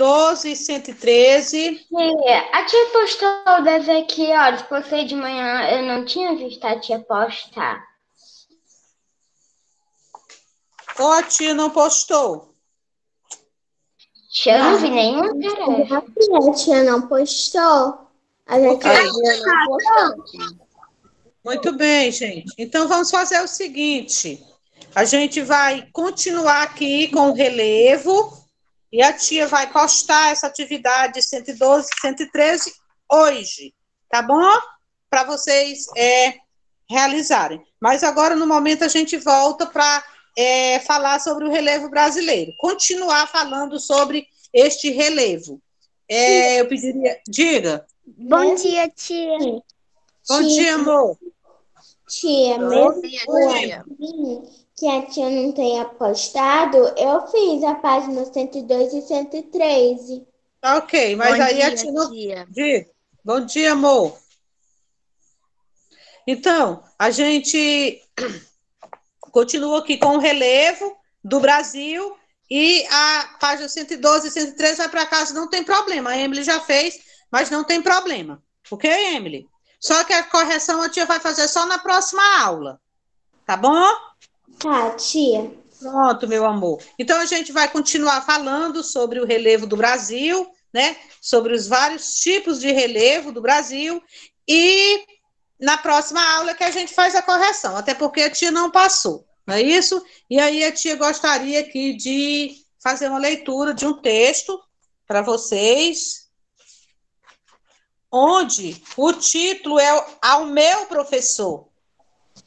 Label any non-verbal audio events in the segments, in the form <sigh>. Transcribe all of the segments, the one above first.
112 e 113. Tia, a tia postou deve aqui horas, porque de manhã eu não tinha visto a tia postar. Ou a tia não postou? Tia, eu não vi nenhuma tarefa. A tia não postou. A gente Ok. não postou. Muito bem, gente. Então vamos fazer o seguinte: a gente vai continuar aqui com o relevo e a tia vai postar essa atividade 112, 113 hoje, tá bom? Para vocês é, realizarem. Mas agora, no momento, a gente volta para falar sobre o relevo brasileiro. Continuar falando sobre este relevo. É, eu pediria. Diga. Bom dia, tia. Bom dia, amor. Tia, mesmo assim, que a tia não tenha postado, eu fiz a página 102 e 113. Tá ok, mas Bom aí dia, a tia não. tia. Diga. Bom dia, amor. Então, a gente <clears throat> continua aqui com o relevo do Brasil e a página 112 e 113 vai para casa, não tem problema. A Emily já fez, mas não tem problema. Ok, Emily? Só que a correção a tia vai fazer só na próxima aula. Tá bom? Tá, tia. Pronto, meu amor. Então a gente vai continuar falando sobre o relevo do Brasil, né? Sobre os vários tipos de relevo do Brasil e na próxima aula que a gente faz a correção, até porque a tia não passou, não é isso? E aí a tia gostaria aqui de fazer uma leitura de um texto para vocês, onde o título é ao meu professor.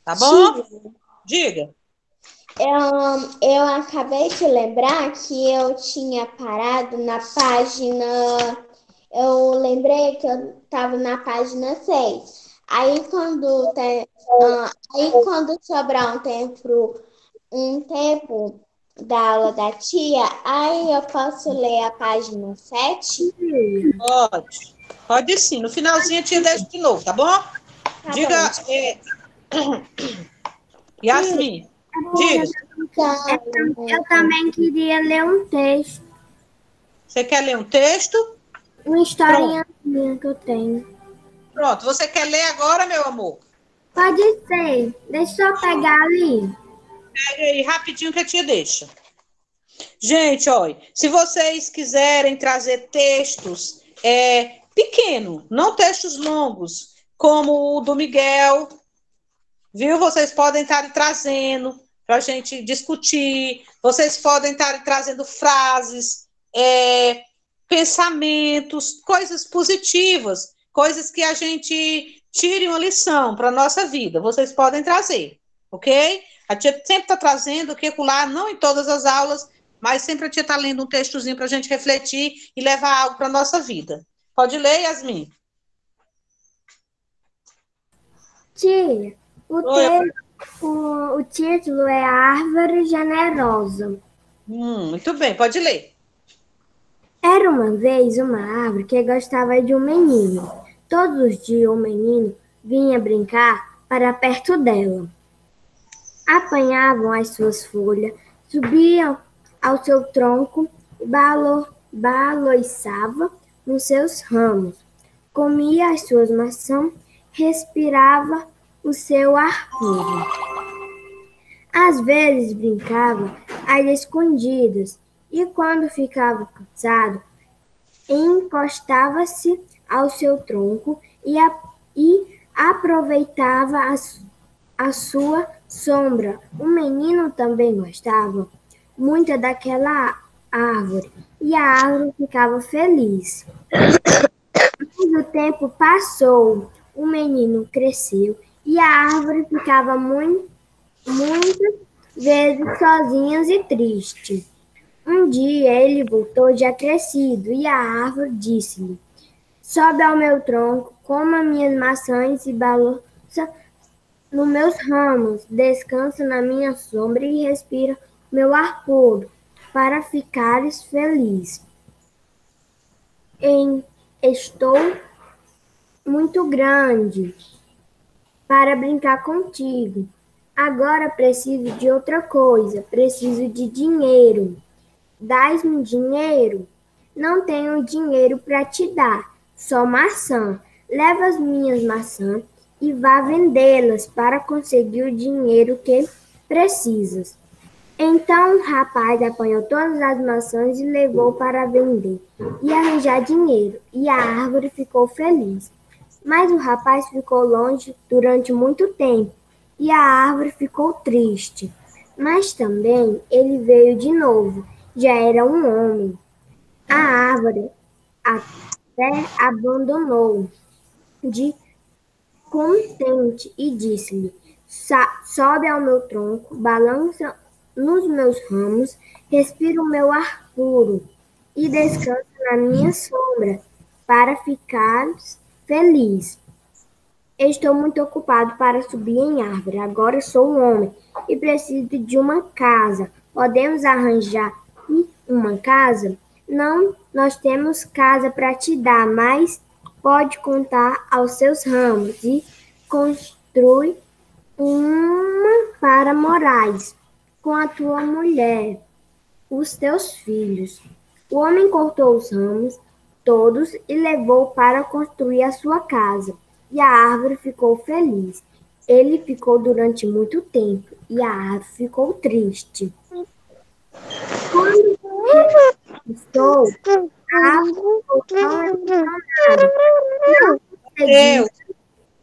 Tá bom? Diga. Eu, eu acabei de lembrar que eu tinha parado na página. Eu lembrei que eu estava na página 6. Aí quando, tem, ah, aí quando sobrar um tempo, um tempo da aula da tia, aí eu posso ler a página 7? Pode. Pode sim. No finalzinho a tia deixa de novo, tá bom? Tá Diga, é... <coughs> Yasmin, diga. Eu também queria ler um texto, Você quer ler um texto? uma historinha minha que eu tenho. Pronto. Você quer ler agora, meu amor? Pode ser, deixa eu pegar ali. Pega aí rapidinho que a tia deixa. Gente, olha, se vocês quiserem trazer textos é, pequeno, não textos longos, como o do Miguel, viu? Vocês podem estar trazendo para a gente discutir, vocês podem estar trazendo frases, é, pensamentos, coisas positivas, coisas que a gente tire uma lição para a nossa vida. Vocês podem trazer, ok? A tia sempre está trazendo que lá, não em todas as aulas, mas sempre a tia está lendo um textozinho para a gente refletir e levar algo para a nossa vida. Pode ler, Yasmin? Tia, o, Oi. te- o, o título é Árvore Generosa. Hum, muito bem, pode ler. Era uma vez uma árvore que gostava de um menino. Todos os dias o menino vinha brincar para perto dela. Apanhavam as suas folhas, subiam ao seu tronco e balo, baloiçava nos seus ramos. Comia as suas maçãs, respirava o seu ar puro. Às vezes brincava às escondidas e quando ficava cansado, encostava-se ao seu tronco e, a- e aproveitava a, a sua sombra. O menino também gostava muito daquela árvore e a árvore ficava feliz. Mas o tempo passou, o menino cresceu e a árvore ficava muito, muitas vezes sozinha e triste. Um dia ele voltou já crescido e a árvore disse-lhe: Sobe ao meu tronco, coma minhas maçãs e balança nos meus ramos, descansa na minha sombra e respira meu ar puro, para ficares feliz. Em- estou muito grande para brincar contigo. Agora preciso de outra coisa, preciso de dinheiro. Dás-me dinheiro? não tenho dinheiro para te dar, só maçã. Leva as minhas maçãs e vá vendê-las para conseguir o dinheiro que precisas. Então o rapaz apanhou todas as maçãs e levou para vender e arranjar dinheiro, e a árvore ficou feliz. Mas o rapaz ficou longe durante muito tempo, e a árvore ficou triste. Mas também ele veio de novo, já era um homem. A árvore até abandonou de contente e disse-lhe: Sobe ao meu tronco, balança nos meus ramos, respira o meu ar puro e descansa na minha sombra, para ficar feliz. Estou muito ocupado para subir em árvore. Agora sou um homem e preciso de uma casa. Podemos arranjar uma casa? Não, nós temos casa para te dar, mas pode contar aos seus ramos e construir uma para morais com a tua mulher, os teus filhos. O homem cortou os ramos todos e levou para construir a sua casa. E a árvore ficou feliz. Ele ficou durante muito tempo e a árvore ficou triste. Quando estou, a árvore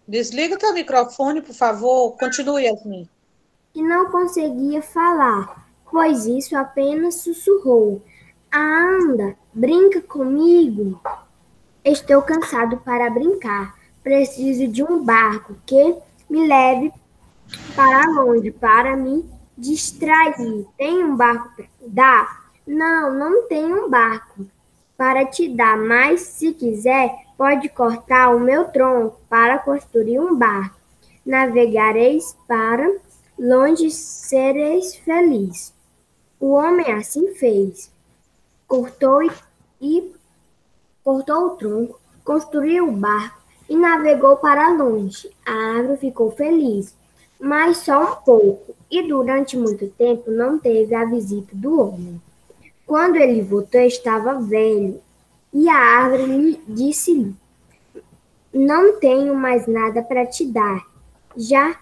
desliga teu microfone, por favor. Continue, Yasmin. E não conseguia falar, pois isso apenas sussurrou. Anda, brinca comigo. Estou cansado para brincar. Preciso de um barco que me leve para longe para me distrair. Tem um barco para dar? Não, não tenho um barco para te dar, mas se quiser, pode cortar o meu tronco para construir um barco. Navegareis para longe, sereis feliz. O homem assim fez. Cortou e, cortou o tronco, construiu o barco e navegou para longe. A árvore ficou feliz, mas só um pouco, e durante muito tempo não teve a visita do homem. Quando ele voltou, estava velho, e a árvore lhe disse-lhe: Não tenho mais nada para te dar. Já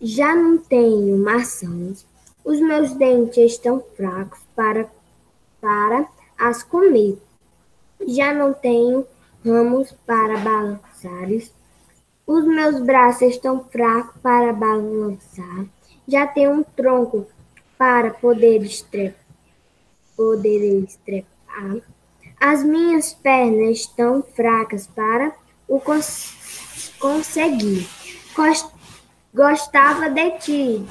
já não tenho maçãs. Os meus dentes estão fracos para para as comer. Já não tenho ramos para balançar. Os meus braços estão fracos para balançar. Já tenho um tronco para poder estrepar. Poder estrepar. As minhas pernas estão fracas para o cons conseguir. Gostava de te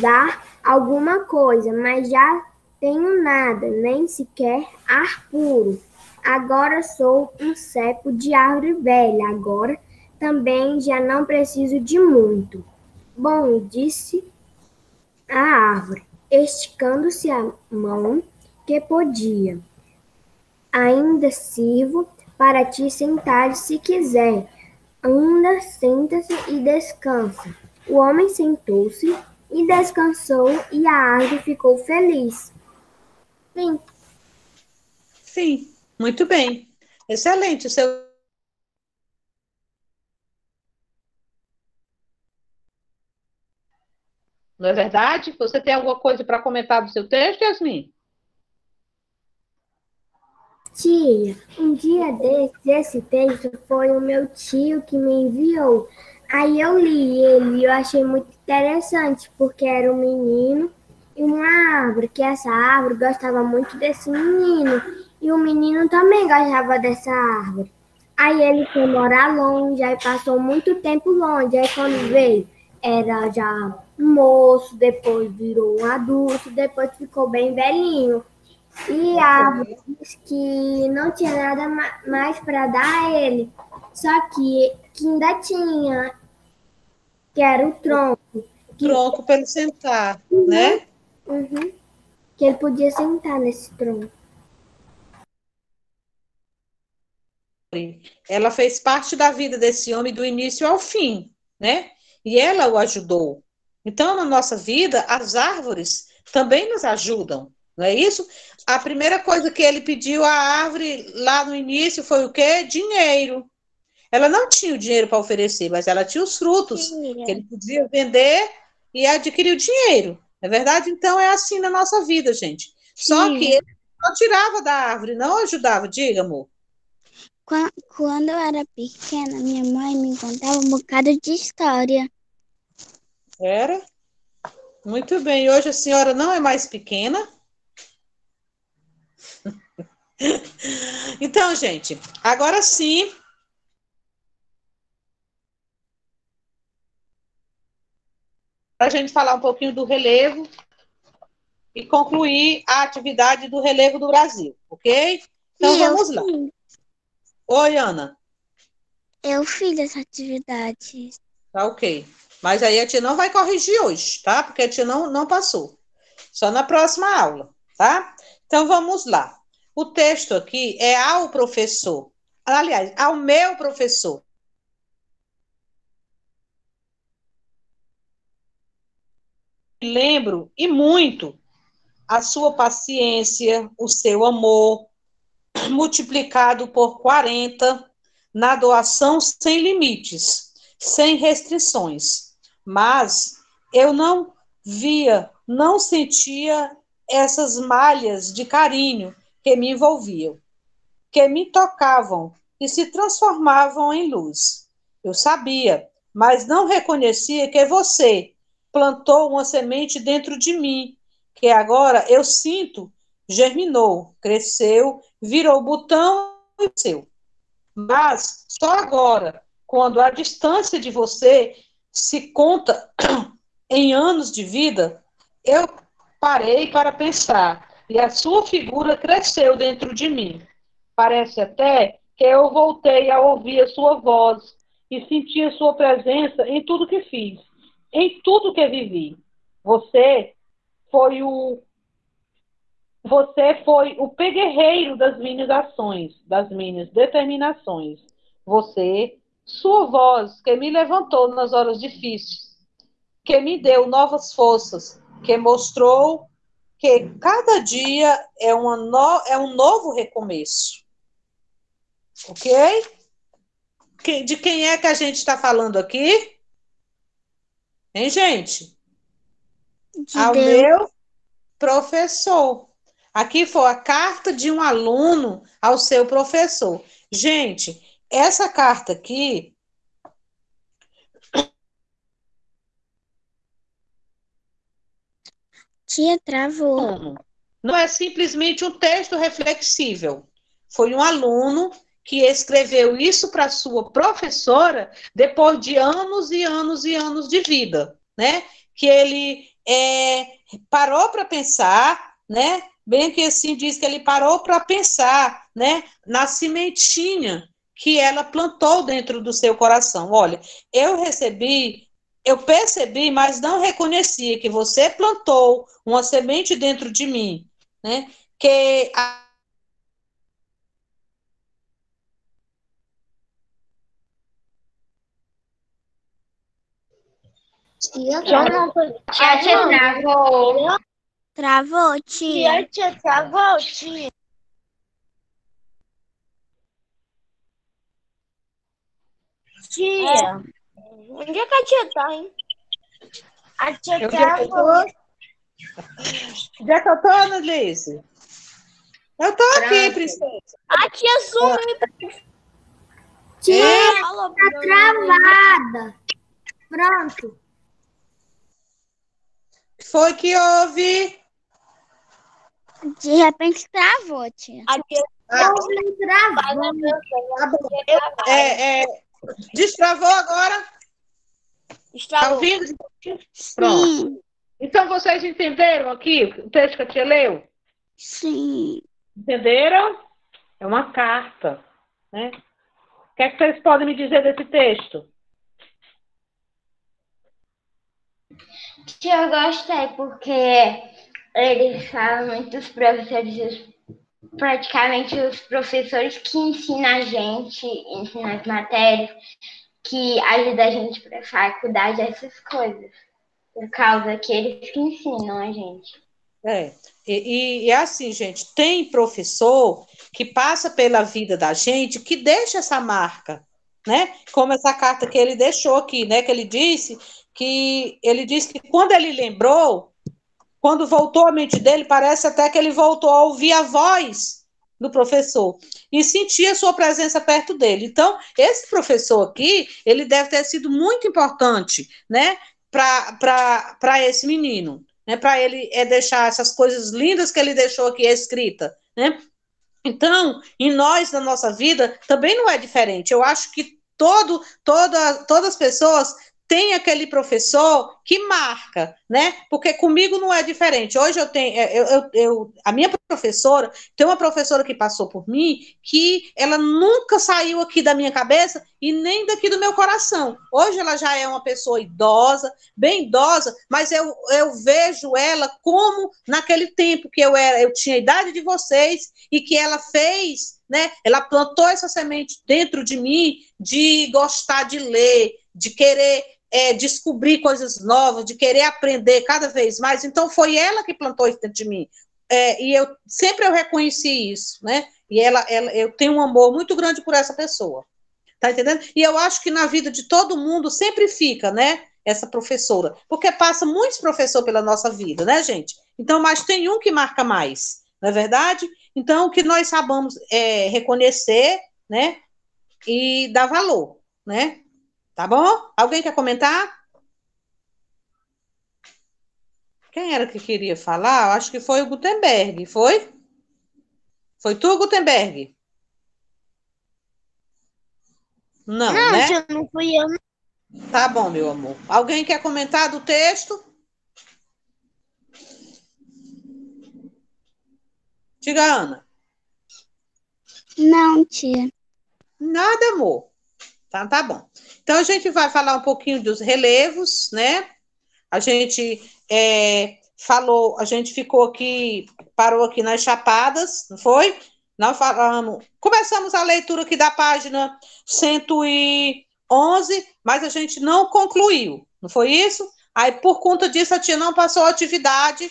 dar alguma coisa, mas já tenho nada, nem sequer ar puro. Agora sou um cepo de árvore velha, agora também já não preciso de muito. Bom, disse a árvore, esticando-se a mão que podia. Ainda sirvo para te sentar se quiser. Anda, senta-se e descansa. O homem sentou-se e descansou, e a árvore ficou feliz. Sim. Sim. Muito bem. Excelente. O seu Não é verdade? Você tem alguma coisa para comentar do seu texto, Yasmin? Tia, um dia desse, esse texto foi o meu tio que me enviou. Aí eu li ele e eu achei muito interessante, porque era um menino uma árvore, que essa árvore gostava muito desse menino. E o menino também gostava dessa árvore. Aí ele foi morar longe, aí passou muito tempo longe. Aí quando veio, era já moço, depois virou um adulto, depois ficou bem velhinho. E a árvore disse que não tinha nada mais para dar a ele, só que, que ainda tinha, que era o tronco. Tronco para ele sentar, né? Uhum. Que ele podia sentar nesse tronco. Ela fez parte da vida desse homem do início ao fim, né? E ela o ajudou. Então, na nossa vida, as árvores também nos ajudam, Não é isso? A primeira coisa que ele pediu à árvore lá no início foi o quê? Dinheiro. Ela não tinha o dinheiro para oferecer, mas ela tinha os frutos que ele podia vender e adquirir o dinheiro. É verdade? Então é assim na nossa vida, gente. Só Sim. que ele não tirava da árvore, não ajudava. Diga, amor. Quando eu era pequena, minha mãe me contava um bocado de história. Era? Muito bem. Hoje a senhora não é mais pequena? <laughs> então, gente, agora sim. Para a gente falar um pouquinho do relevo e concluir a atividade do relevo do Brasil, ok? Então vamos lá. Oi, Ana. Eu fiz essa atividade. Tá ok. Mas aí a tia não vai corrigir hoje, tá? Porque a tia não, não passou. Só na próxima aula, tá? Então vamos lá. O texto aqui é ao professor. Aliás, ao meu professor. Lembro e muito a sua paciência, o seu amor, multiplicado por 40 na doação sem limites, sem restrições. Mas eu não via, não sentia essas malhas de carinho que me envolviam, que me tocavam e se transformavam em luz. Eu sabia, mas não reconhecia que você plantou uma semente dentro de mim que agora eu sinto, germinou, cresceu, virou botão e cresceu. Mas só agora, quando a distância de você se conta <clears throat> em anos de vida, eu parei para pensar e a sua figura cresceu dentro de mim. Parece até que eu voltei a ouvir a sua voz e sentir a sua presença em tudo que fiz, em tudo que vivi. Você foi o você foi o peguerreiro das minhas ações, das minhas determinações. Você, sua voz que me levantou nas horas difíceis, que me deu novas forças, que mostrou que cada dia é, uma no, é um novo recomeço. Ok? De quem é que a gente está falando aqui? Hein, gente? De ao Deus. meu professor. Aqui foi a carta de um aluno ao seu professor. Gente, essa carta aqui. Tia, travou. Não é simplesmente um texto reflexível. Foi um aluno que escreveu isso para sua professora depois de anos e anos e anos de vida, né? Que ele é, parou para pensar, né? Bem que assim diz que ele parou para pensar, né? Na sementinha que ela plantou dentro do seu coração. Olha, eu recebi, eu percebi, mas não reconhecia que você plantou uma semente dentro de mim, né? Que a Tia, travou. Tia, tia, travou. Travou, tia. Tia, tia, travou, tia. Tia, é. onde é que a tia tá, hein? A tia eu travou. Onde é que eu tô, Annalise? Eu tô aqui, princesa. A tia sumiu. Tia, tá travada. Pronto foi que houve? De repente travou, tia. Aqui, ah, travou. É, é, destravou agora? Está ouvindo? Pronto. Sim. Então vocês entenderam aqui o texto que a tia leu? Sim. Entenderam? É uma carta, né? O que é que vocês podem me dizer desse texto? Que eu gostei, porque eles falam muito dos professores, praticamente os professores que ensinam a gente, ensinam as matérias, que ajudam a gente para a faculdade, essas coisas. Por causa que eles que ensinam a gente. É, E, e é assim, gente, tem professor que passa pela vida da gente que deixa essa marca, né? Como essa carta que ele deixou aqui, né? Que ele disse que ele disse que quando ele lembrou, quando voltou a mente dele, parece até que ele voltou a ouvir a voz do professor e sentir a sua presença perto dele. Então, esse professor aqui, ele deve ter sido muito importante, né, para esse menino né, para ele é deixar essas coisas lindas que ele deixou aqui escrita, né? Então, em nós, na nossa vida, também não é diferente. Eu acho que todo, toda, todas as pessoas tem aquele professor que marca, né? Porque comigo não é diferente. Hoje eu tenho, é, eu, eu, eu, a minha professora, tem uma professora que passou por mim que ela nunca saiu aqui da minha cabeça e nem daqui do meu coração. Hoje ela já é uma pessoa idosa, bem idosa, mas eu, eu vejo ela como naquele tempo que eu era, eu tinha a idade de vocês e que ela fez, né? Ela plantou essa semente dentro de mim de gostar de ler, de querer é, descobrir coisas novas, de querer aprender cada vez mais. Então, foi ela que plantou isso dentro de mim. É, e eu sempre eu reconheci isso, né? E ela, ela, eu tenho um amor muito grande por essa pessoa. Tá entendendo? E eu acho que na vida de todo mundo sempre fica, né? Essa professora. Porque passa muitos professores pela nossa vida, né, gente? Então, mas tem um que marca mais, não é verdade? Então, que nós sabamos é, reconhecer, né? E dar valor, né? Tá bom? Alguém quer comentar? Quem era que queria falar? Acho que foi o Gutenberg, foi? Foi tu, Gutenberg? Não, não né? não fui eu. Tá bom, meu amor. Alguém quer comentar do texto? Diga, Ana. Não, tia. Nada, amor. Tá, tá bom. Então, a gente vai falar um pouquinho dos relevos, né? A gente é, falou, a gente ficou aqui, parou aqui nas chapadas, não foi? Não falamos. Começamos a leitura aqui da página 111, mas a gente não concluiu, não foi isso? Aí, por conta disso, a tia não passou a atividade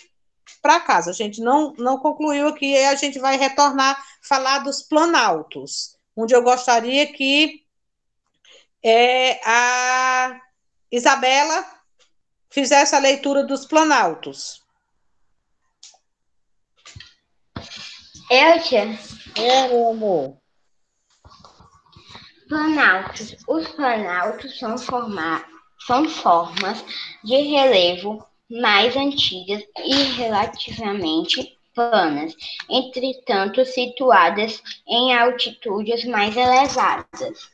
para casa. A gente não, não concluiu aqui, e a gente vai retornar falar dos planaltos, onde eu gostaria que é, a Isabela fizesse a leitura dos planaltos. Eu, tia? É, meu amor. Planaltos. Os planaltos são, forma... são formas de relevo mais antigas e relativamente planas, entretanto situadas em altitudes mais elevadas.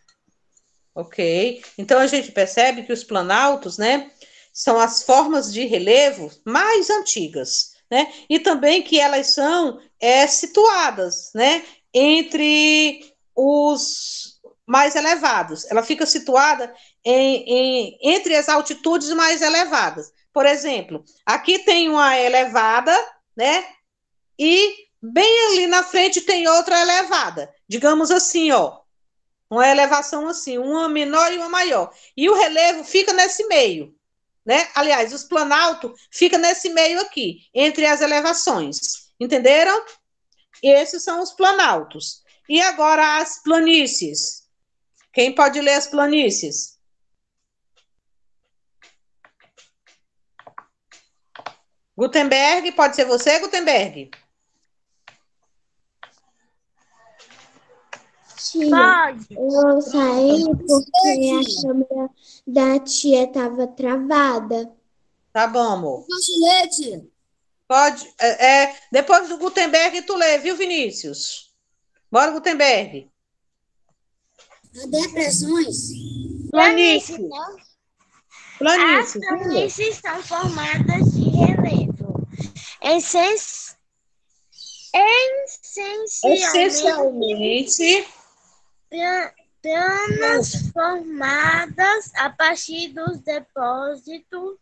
Ok? Então a gente percebe que os planaltos, né, são as formas de relevo mais antigas, né? E também que elas são é, situadas, né, entre os mais elevados. Ela fica situada em, em, entre as altitudes mais elevadas. Por exemplo, aqui tem uma elevada, né? E bem ali na frente tem outra elevada. Digamos assim, ó, uma elevação assim, uma menor e uma maior. E o relevo fica nesse meio, né? Aliás, os planalto fica nesse meio aqui, entre as elevações. Entenderam? Esses são os planaltos. E agora as planícies. Quem pode ler as planícies? Gutenberg, pode ser você, Gutenberg? Tia, Pode. eu saí porque a câmera da tia estava travada. Tá bom, amor. Posso ler, tia? Pode. É, é, depois do Gutenberg, tu lê, viu, Vinícius? Bora, Gutenberg. Depressões. Planície. Planície. As planícies são formadas de relevo. Essencialmente, Essencialmente planas formadas a partir dos depósitos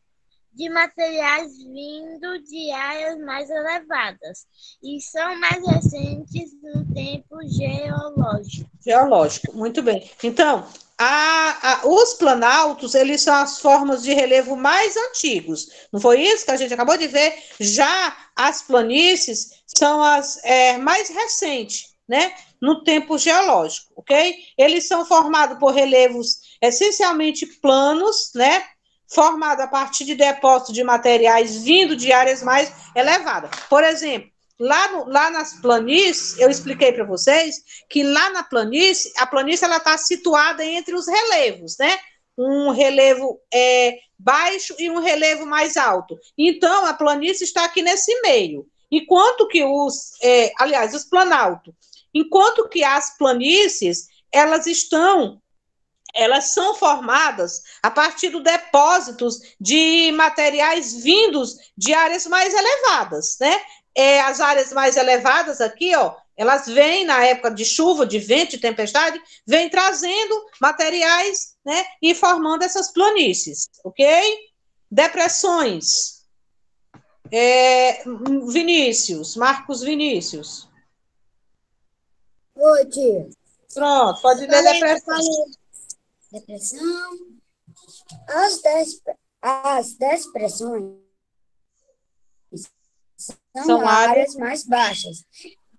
de materiais vindo de áreas mais elevadas e são mais recentes no tempo geológico. Geológico, muito bem. Então, a, a, os planaltos, eles são as formas de relevo mais antigos. Não foi isso que a gente acabou de ver? Já as planícies são as é, mais recentes, né? No tempo geológico, ok? Eles são formados por relevos essencialmente planos, né? Formado a partir de depósitos de materiais vindo de áreas mais elevadas. Por exemplo, Lá, no, lá nas planícies, eu expliquei para vocês que lá na planície, a planície ela está situada entre os relevos, né? Um relevo é, baixo e um relevo mais alto. Então, a planície está aqui nesse meio. Enquanto que os, é, aliás, os planalto, enquanto que as planícies, elas estão elas são formadas a partir de depósitos de materiais vindos de áreas mais elevadas, né? é, as áreas mais elevadas aqui, ó, elas vêm na época de chuva, de vento, de tempestade, vêm trazendo materiais, né, e formando essas planícies, ok? Depressões. É, Vinícius, Marcos Vinícius. Oi, tia. Pronto, pode ler depressão. Depressão. As, des, as depressões são, são áreas, áreas mais baixas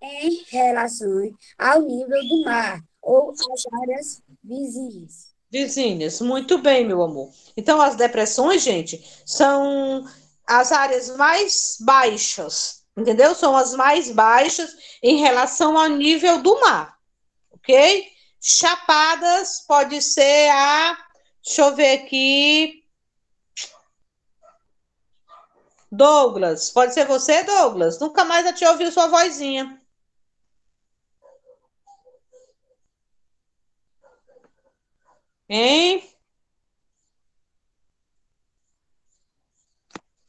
em relação ao nível do mar ou as áreas vizinhas. Vizinhas, muito bem, meu amor. Então, as depressões, gente, são as áreas mais baixas, entendeu? São as mais baixas em relação ao nível do mar, ok? Chapadas pode ser a. Deixa eu ver aqui. Douglas, pode ser você, Douglas? Nunca mais eu te ouvi sua vozinha. Hein?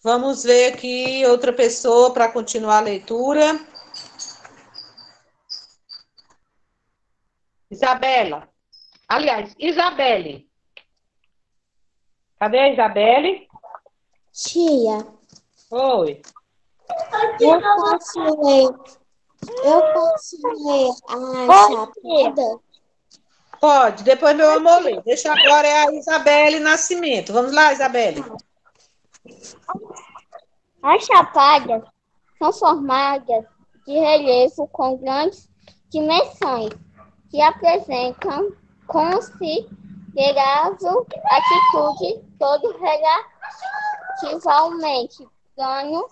Vamos ver aqui outra pessoa para continuar a leitura. Isabela. Aliás, Isabelle. Cadê a Isabelle? Tia. Oi. Eu posso ler. Eu posso ler a chapada? Pode, depois meu amor lê. Deixa agora é a Isabelle Nascimento. Vamos lá, Isabelle. As chapadas são formadas de relevo com grandes dimensões que apresentam considerável atitude todo relativamente ganho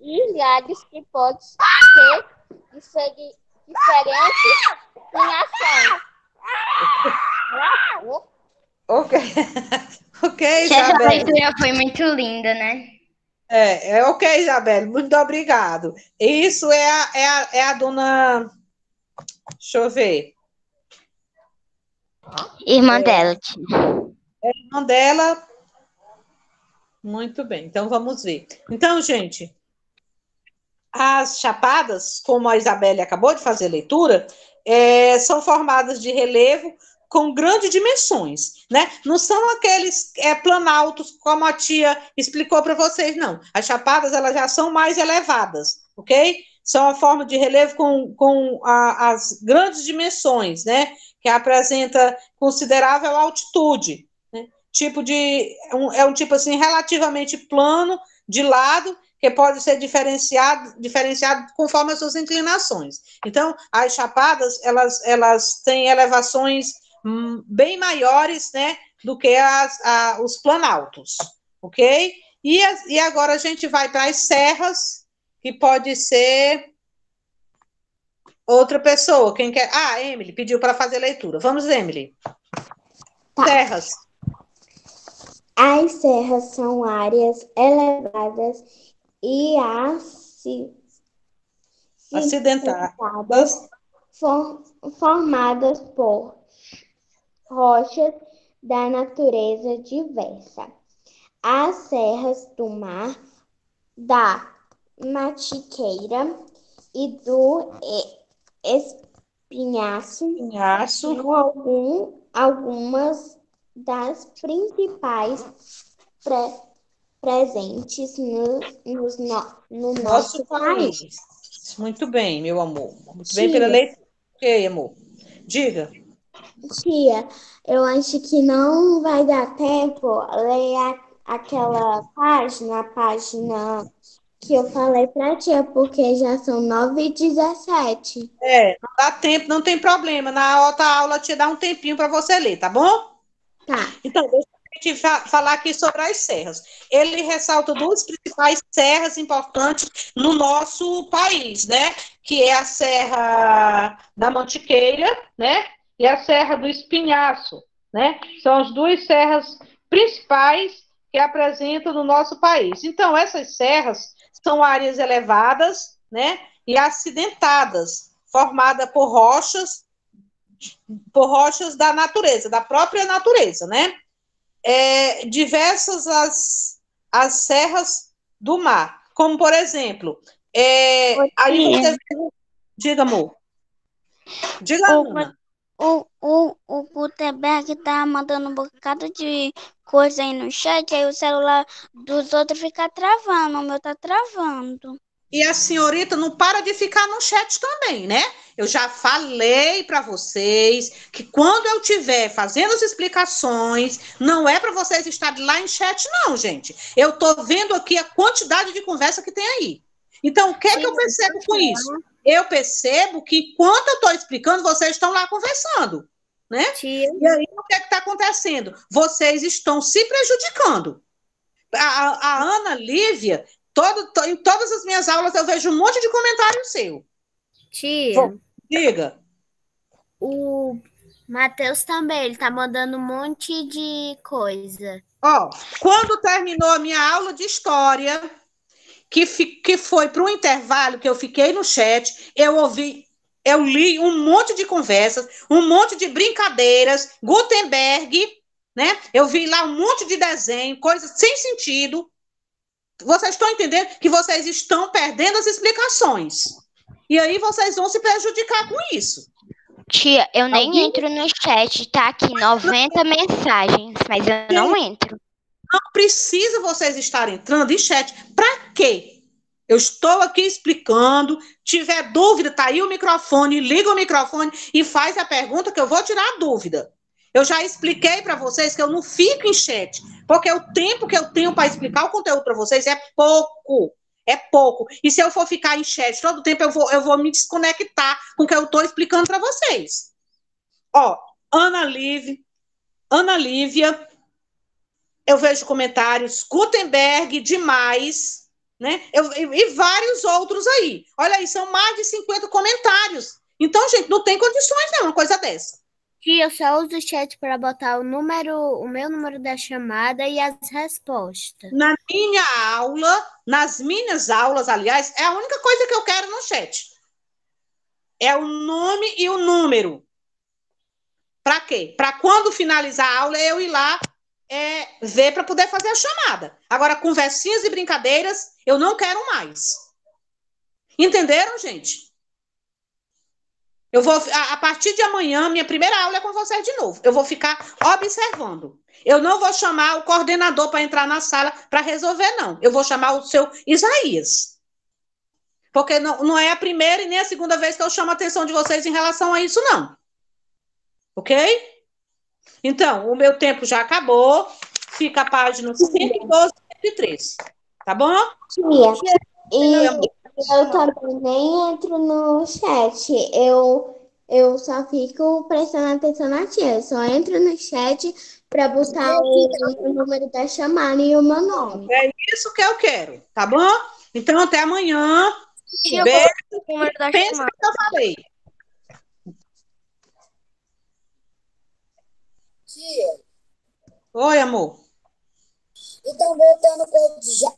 e lados que podem ser diferentes em ações. Ok. <laughs> ok, Isabel. Essa leitura foi muito linda, né? É, é ok, Isabel. Muito obrigado. Isso é a, é a, é a dona. Deixa eu ver. Irmã é, dela. É a irmã dela muito bem, então vamos ver. Então, gente, as chapadas, como a Isabelle acabou de fazer leitura, é, são formadas de relevo com grandes dimensões, né? Não são aqueles é, planaltos, como a tia explicou para vocês, não. As chapadas, elas já são mais elevadas, ok? São a forma de relevo com, com a, as grandes dimensões, né? Que apresenta considerável altitude, tipo de. Um, é um tipo assim relativamente plano, de lado, que pode ser diferenciado, diferenciado conforme as suas inclinações. Então, as chapadas, elas, elas têm elevações bem maiores, né, do que as, a, os planaltos, ok? E, as, e agora a gente vai para as serras, que pode ser outra pessoa, quem quer... Ah, Emily pediu para fazer leitura. Vamos, Emily. Tá. Serras. As serras são áreas elevadas e acidentadas, for, formadas por rochas da natureza diversa. As serras do mar, da matiqueira e do espinhaço, espinhaço. algum, algumas das principais pre presentes no, no, no nosso, nosso país. país. Muito bem, meu amor. Muito bem pela leitura. Ok, amor. Diga. Tia, eu acho que não vai dar tempo ler aquela página, a página que eu falei pra tia, porque já são 9 e 17. É, não dá tempo, não tem problema. Na outra aula, te dá um tempinho para você ler, tá bom? Tá. Então, deixa a gente fa falar aqui sobre as serras. Ele ressalta duas principais serras importantes no nosso país, né? Que é a Serra da Mantiqueira, né? E a Serra do Espinhaço, né? São as duas serras principais que apresentam no nosso país. Então, essas serras são áreas elevadas, né? E acidentadas, formadas por rochas, por rochas da natureza, da própria natureza, né? É, diversas as, as serras do mar, como por exemplo, é, aí você diga, amor. Diga, Ana. O, o, o Gutenberg tá mandando um bocado de coisa aí no chat, aí o celular dos outros fica travando, o meu tá travando. E a senhorita não para de ficar no chat também, né? Eu já falei para vocês que quando eu tiver fazendo as explicações, não é para vocês estarem lá em chat, não, gente. Eu tô vendo aqui a quantidade de conversa que tem aí. Então, o que é que eu percebo com isso? Eu percebo que enquanto eu estou explicando, vocês estão lá conversando, né? Tia, E aí, o que é está acontecendo? Vocês estão se prejudicando. A, a- Ana Lívia, todo, to- em todas as minhas aulas, eu vejo um monte de comentário seu. tia, Vou. Diga. o Matheus também, ele tá mandando um monte de coisa. Ó, quando terminou a minha aula de história, que, que foi para um intervalo que eu fiquei no chat, eu ouvi, eu li um monte de conversas, um monte de brincadeiras, Gutenberg, né? Eu vi lá um monte de desenho, coisas sem sentido. Vocês estão entendendo que vocês estão perdendo as explicações. E aí vocês vão se prejudicar com isso. Tia, eu nem Alguém? entro no chat, tá aqui 90 mensagens, mas eu não entro. Não precisa vocês estarem entrando em chat. Para quê? Eu estou aqui explicando. Tiver dúvida, tá aí o microfone, liga o microfone e faz a pergunta que eu vou tirar a dúvida. Eu já expliquei para vocês que eu não fico em chat, porque o tempo que eu tenho para explicar o conteúdo para vocês é pouco. É pouco. E se eu for ficar em chat todo o tempo, eu vou, eu vou me desconectar com o que eu estou explicando para vocês. Ó, Ana Liv, Ana Lívia, eu vejo comentários, Gutenberg demais, né? Eu, e, e vários outros aí. Olha aí, são mais de 50 comentários. Então, gente, não tem condições, não, uma coisa dessa. Tia, eu só uso o chat para botar o número, o meu número da chamada e as respostas. Na minha aula, nas minhas aulas, aliás, é a única coisa que eu quero no chat. É o nome e o número. Para quê? Para quando finalizar a aula, eu ir lá é, ver para poder fazer a chamada. Agora, conversinhas e brincadeiras, eu não quero mais. Entenderam, gente? Eu vou, a, a partir de amanhã, minha primeira aula é com vocês de novo. Eu vou ficar observando. Eu não vou chamar o coordenador para entrar na sala para resolver, não. Eu vou chamar o seu Isaías. Porque não, não é a primeira e nem a segunda vez que eu chamo a atenção de vocês em relação a isso, não. Ok? Então, o meu tempo já acabou. Fica a página 112 e 113. Tá bom? Tia, e eu também nem entro no chat. Eu, eu só fico prestando atenção na tia. Eu só entro no chat para botar o, o número da chamada e o meu nome. É isso que eu quero. Tá bom? Então, até amanhã. Beijo. o número da Pensa no que eu falei. Tia, Oi, amor. então voltando com o já.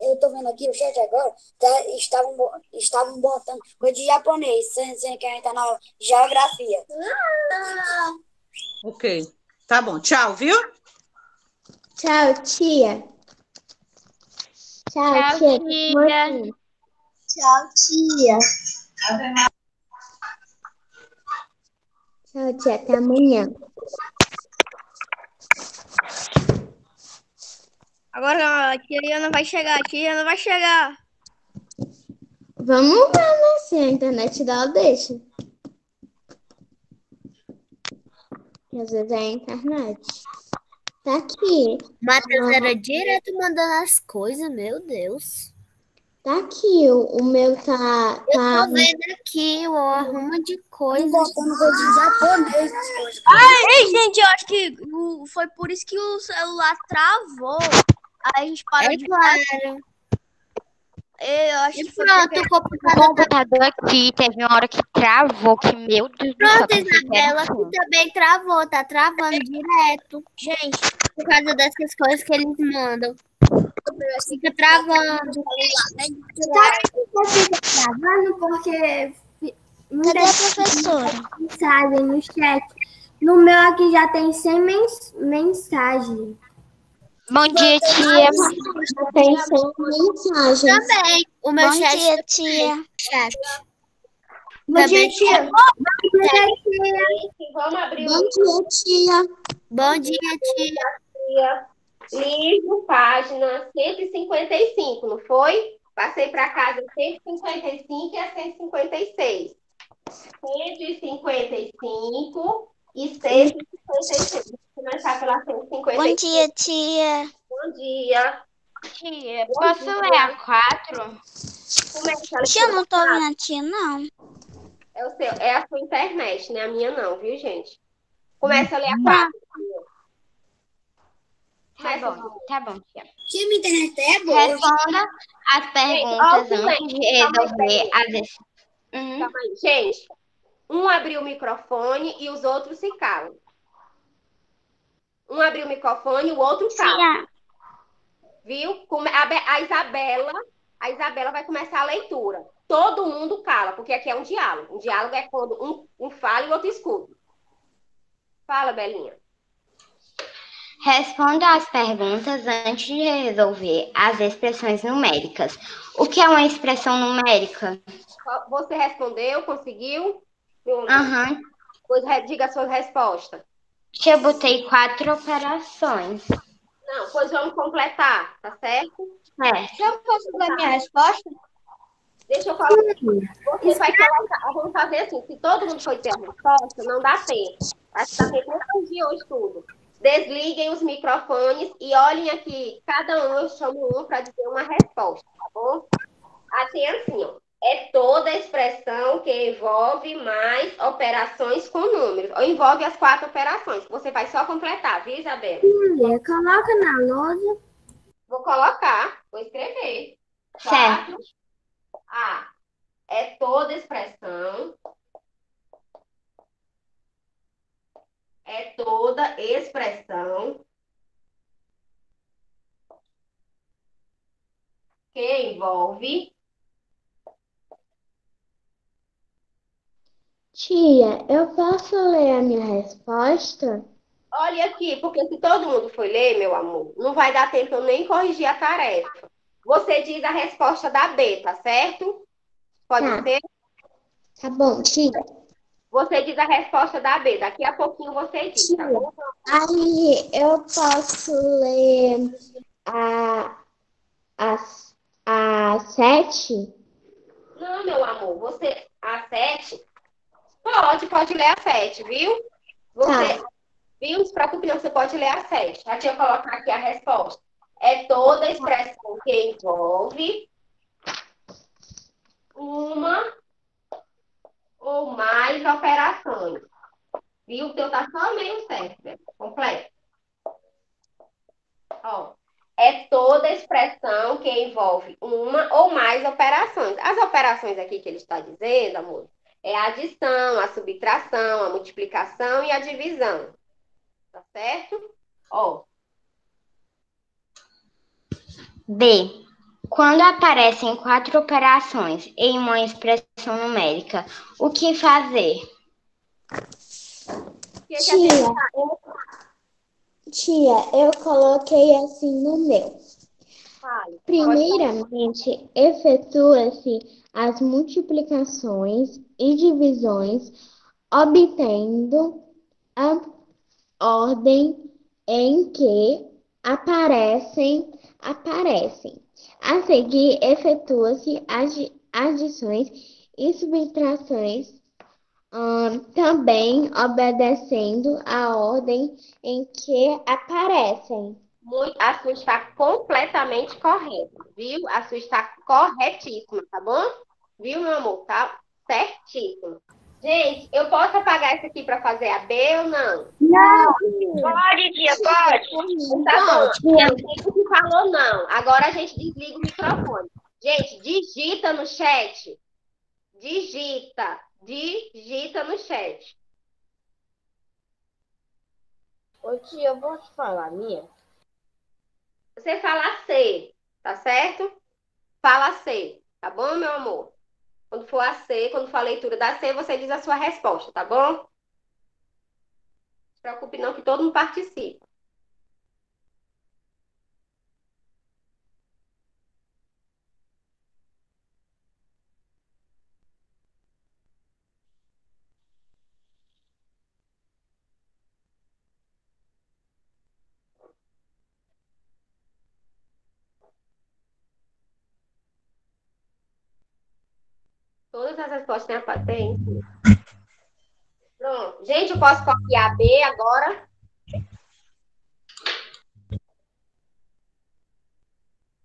Eu tô vendo aqui o chat agora, tá, estavam, estavam botando coisa de japonês, sendo, que a gente tá na geografia. Ok. Tá bom. Tchau, viu? Tchau, tia. Tchau, Tchau, tia. tia. Tchau, tia. Tchau, tia. Até amanhã. Agora a tia Ana vai chegar, a tia Ana vai chegar. Vamos ver, né? Se a internet dela deixa. que às vezes é a internet. Tá aqui. Matheus era direto mandando as coisas, meu Deus. Tá aqui. O, o meu tá. Eu tá tô vendo aqui o arrumo de coisas. Botando coisa de japonês nas coisas. Ei, gente, eu acho que o- foi por isso que o celular travou. Aí a gente parou É de claro. Eu acho que E foi pronto, porque... o O computador tá computador aqui teve uma hora que travou, que meu Deus do céu. Pronto, que era Isabela, aqui também travou, tá travando direto. Gente, Por causa dessas coisas que eles mandam. Fica travando. Fica travando porque Cadê a professora? mensagem no chat. No meu aqui já tem 100 mens mensagens. Bom dia, tia. Tem 100 mensagens. Também. O meu Bom chat dia, tia. chat. bom dia, tia. Vamos abrir Bom dia, tia. Bom dia, tia. livro, página 155, não foi? Passei para casa 155 e a 156. 155 e 156. Começar pela 156. Bom dia, tia. Bom dia. Tia, posso ler a quatro? Começa a Tia, eu não tô ouvindo a tia, não. É, o seu, é a sua internet, não é a minha não, viu, gente? Começa a ler a Tá. quatro. Tá bom, tá bom, tia. Tia, minha internet é boa. Responda as perguntas antes de resolver as. Uhum. Calma aí. Gente, um abriu o microfone e os outros se calam. Um abriu o microfone o outro cala. Tia, Viu? A Be- a Isabela, a Isabela vai começar a leitura. Todo mundo cala, porque aqui é um diálogo. Um diálogo é quando um, um fala e o outro escuta. Fala, Belinha. Responda as perguntas antes de resolver as expressões numéricas. O que é uma expressão numérica? Você respondeu? Conseguiu? Aham. Pois re- diga a sua resposta. Eu botei quatro operações. Não, pois vamos completar, tá certo? Certo. Eu posso dar minha resposta? Deixa eu falar. Você vai colocar. Vamos fazer assim: se todo mundo for ter a resposta, não dá tempo. Acho que dá tempo corrigir hoje tudo. Desliguem os microfones e olhem aqui. Cada um, eu chamo um para dizer uma resposta, tá bom? Assim, assim, ó. É toda expressão que envolve mais operações com números. Ou envolve as quatro operações. Você vai só completar, viu, Isabela? Mulher, coloca na lousa. Vou colocar, vou escrever. Certo. A. É toda expressão. É toda expressão que envolve. Tia, eu posso ler a minha resposta? Olha aqui, porque se todo mundo for ler, meu amor, não vai dar tempo eu nem corrigir a tarefa. Você diz a resposta da B, tá certo? Pode Tá. ser? Tá bom, tia. Você diz a resposta da B. Daqui a pouquinho você diz, tá bom? Aí eu posso ler a, a, a sete? Não, meu amor, você. A sete. Pode, pode ler a sete, viu? Você. Tá. Viu? Não se preocupe, não. Você pode ler a sete. Deixa eu colocar aqui a resposta. É toda expressão que envolve uma ou mais operações. Viu? O teu tá só meio certo, né? Completo. Ó. É toda expressão que envolve uma ou mais operações. As operações aqui que ele está dizendo, amor, é a adição, a subtração, a multiplicação e a divisão. Tá certo? Ó, B. Quando aparecem quatro operações em uma expressão numérica, o que fazer? Tia, eu, tia, eu coloquei assim no meu. Primeiramente, efetua-se as multiplicações e divisões, obtendo a ordem em que aparecem, aparecem. A seguir, efetua-se as adi- adições e subtrações, também obedecendo a ordem em que aparecem. Muito, a sua está completamente correta, viu? A sua está corretíssima, tá bom? Viu, meu amor? Tá certíssimo. Gente, eu posso apagar esse aqui para fazer a B ou não? Não. Pode, tia, pode. Tá bom. Eu digo que falou não. Agora a gente desliga o microfone. Gente, digita no chat. Digita. Digita no chat. Ô tia, eu posso falar minha? Você fala C, tá certo? Fala C, tá bom, meu amor? Quando for a C, quando for a leitura da C, você diz a sua resposta, tá bom? Não se preocupe não, que todo mundo participa. Todas as respostas têm a patente. Pronto. Gente, eu posso copiar B agora?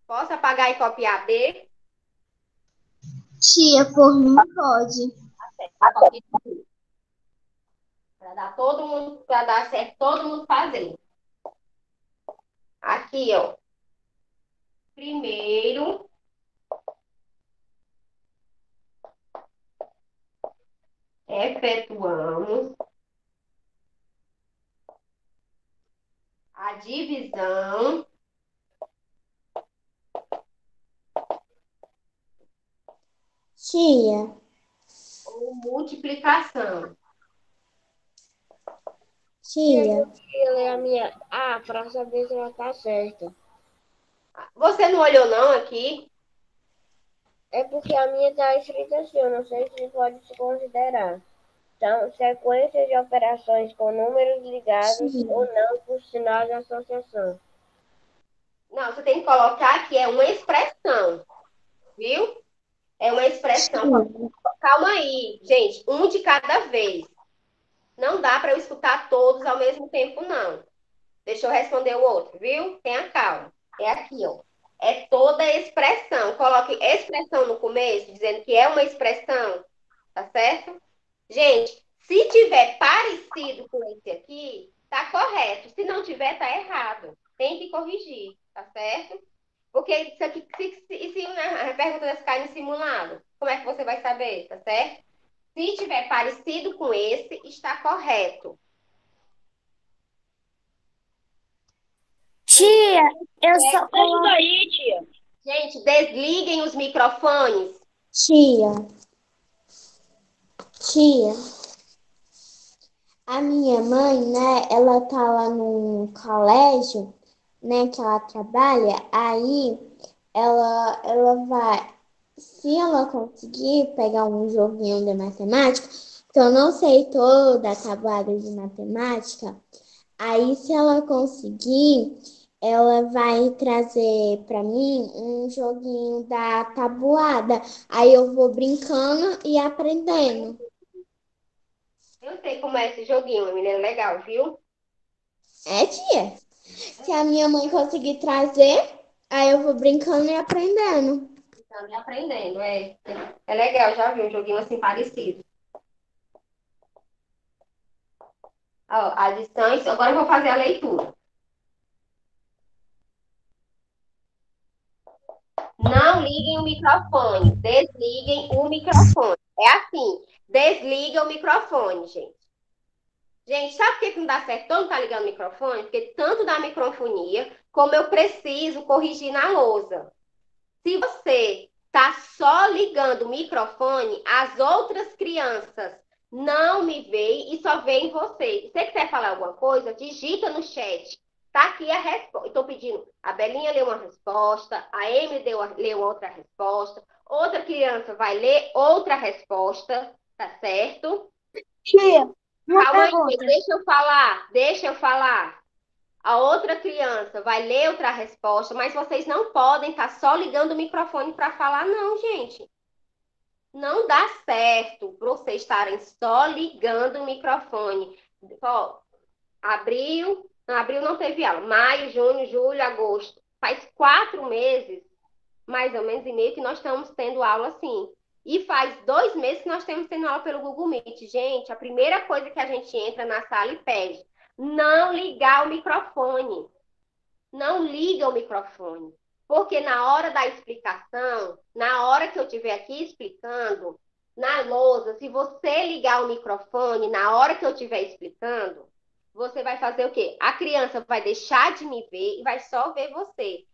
Posso apagar e copiar B? Tia, por mim pode. Para dar todo mundo, para dar certo, todo mundo fazer. Aqui, ó. Primeiro, efetuamos a divisão Tia, ou multiplicação. tia, Eu ler a minha. Ah, para saber se ela tá certa. Você não olhou não aqui? É porque a minha tá escrita assim, eu não sei se pode se considerar. São sequências de operações com números ligados Sim. ou não por sinal de associação. Não, você tem que colocar que é uma expressão, viu? É uma expressão. tia, Calma aí, gente, um de cada vez. Não dá para eu escutar todos ao mesmo tempo, não. Deixa eu responder o outro, viu? Tenha calma. É aqui, ó. É toda expressão. Coloque expressão no começo, dizendo que é uma expressão, tá certo? Gente, se tiver parecido com esse aqui, tá correto. Se não tiver, tá errado. Tem que corrigir, tá certo? Porque isso aqui, se, se, se a pergunta desse cai simulado, como é que você vai saber, tá certo? Se tiver parecido com esse, está correto. Tia, eu só coloco... aí, tia. Gente, desliguem os microfones. tia, tia. A minha mãe, né, ela tá lá num colégio, né, que ela trabalha, aí ela, ela vai, se ela conseguir pegar um joguinho de matemática, que eu não sei toda a tabuada de matemática, aí se ela conseguir, ela vai trazer para mim um joguinho da tabuada. Aí eu vou brincando e aprendendo. Eu sei como é esse joguinho, menina, legal, viu? É, tia. Se a minha mãe conseguir trazer, aí eu vou brincando e aprendendo. Tá me aprendendo, é. É legal, já viu um joguinho assim parecido. Ó, adições, agora eu vou fazer a leitura. Não liguem o microfone, desliguem o microfone. É assim, desliga o microfone, gente. Gente, sabe por que não dá certo? Todo tá ligando o microfone? Porque tanto dá microfonia, como eu preciso corrigir na lousa. Se você tá só ligando o microfone, as outras crianças não me veem e só veem você. Se você quiser falar alguma coisa, digita no chat. Tá aqui a resposta. Estou pedindo. A Belinha leu uma resposta, a Amy deu, leu outra resposta, outra criança vai ler outra resposta, tá certo? Tia, Calma aí, deixa eu falar, deixa eu falar. A outra criança vai ler outra resposta, mas vocês não podem estar só ligando o microfone para falar, não, gente. Não dá certo para vocês estarem só ligando o microfone. Ó, abril, não, abril não teve aula. Maio, junho, julho, agosto. Faz quatro meses, mais ou menos, e meio que nós estamos tendo aula assim. E faz dois meses que nós temos tendo aula pelo Google Meet. Gente, a primeira coisa que a gente entra na sala e pede, não ligar o microfone. Não liga o microfone. Porque na hora da explicação, na hora que eu estiver aqui explicando, na lousa, se você ligar o microfone na hora que eu estiver explicando, você vai fazer o quê? A criança vai deixar de me ver e vai só ver você.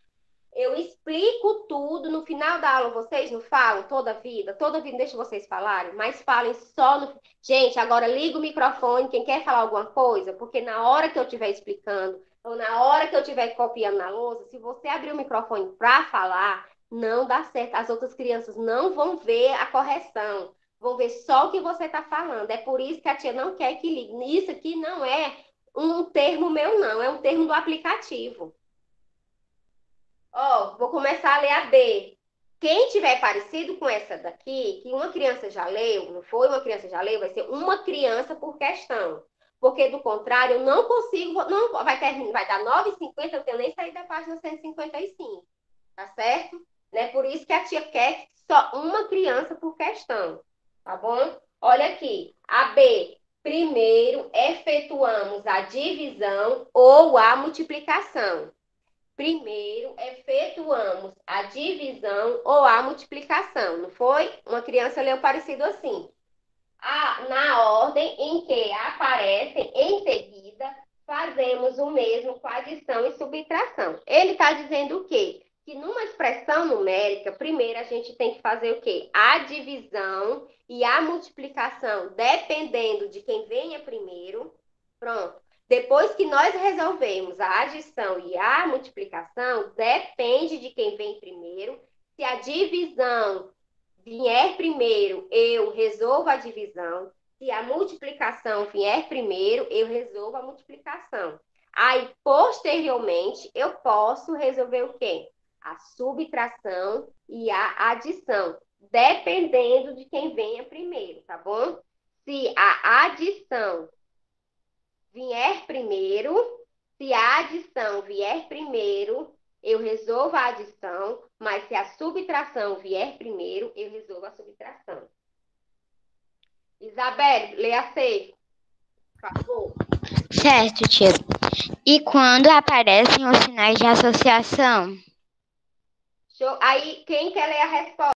Eu explico tudo no final da aula, vocês não falam toda a vida, toda a vida deixa vocês falarem, mas falem só no. Gente, agora liga o microfone, quem quer falar alguma coisa, porque na hora que eu estiver explicando, ou na hora que eu estiver copiando na lousa, se você abrir o microfone para falar, não dá certo. As outras crianças não vão ver a correção, vão ver só o que você está falando. É por isso que a tia não quer que ligue. Isso aqui não é um termo meu, não, é um termo do aplicativo. Ó, vou começar a ler a B. Quem tiver parecido com essa daqui, que uma criança já leu, não foi uma criança já leu, vai ser uma criança por questão. Porque, do contrário, eu não consigo, não vai, ter, vai dar 9,50, eu tenho nem saído da página 155. Tá certo? Né? Por isso que a tia quer só uma criança por questão. Tá bom? Olha aqui. A B. Primeiro, efetuamos a divisão ou a multiplicação. Primeiro, efetuamos a divisão ou a multiplicação, não foi? Uma criança leu parecido assim. A, na ordem em que aparecem em seguida, fazemos o mesmo com adição e subtração. Ele está dizendo o quê? Que numa expressão numérica, primeiro a gente tem que fazer o quê? A divisão e a multiplicação, dependendo de quem venha primeiro. Pronto. Depois que nós resolvemos a adição e a multiplicação, depende de quem vem primeiro. Se a divisão vier primeiro, eu resolvo a divisão. Se a multiplicação vier primeiro, eu resolvo a multiplicação. Aí, posteriormente, eu posso resolver o quê? A subtração e a adição, dependendo de quem venha primeiro, tá bom? Se a adição vier primeiro, se a adição vier primeiro, eu resolvo a adição, mas se a subtração vier primeiro, eu resolvo a subtração. Isabel, leia C, por favor. Certo, tia. E quando aparecem os sinais de associação? Aí, quem quer ler a resposta?